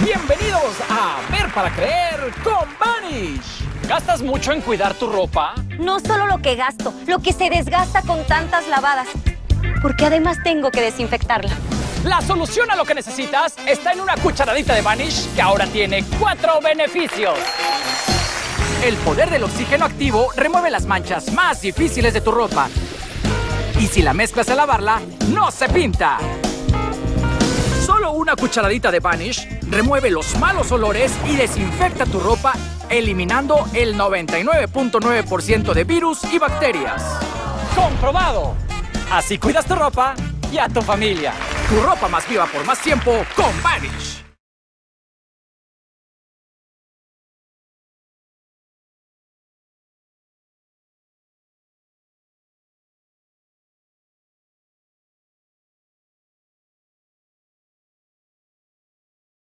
Bienvenidos a Ver para Creer con Vanish. ¿Gastas mucho en cuidar tu ropa? No solo lo que gasto, lo que se desgasta con tantas lavadas. Porque además tengo que desinfectarla. La solución a lo que necesitas está en una cucharadita de Vanish que ahora tiene cuatro beneficios. El poder del oxígeno activo remueve las manchas más difíciles de tu ropa. Y si la mezclas al lavarla, no se pinta. Una cucharadita de Vanish remueve los malos olores y desinfecta tu ropa, eliminando el 99.9% de virus y bacterias. ¡Comprobado! Así cuidas tu ropa y a tu familia. Tu ropa más viva por más tiempo con Vanish.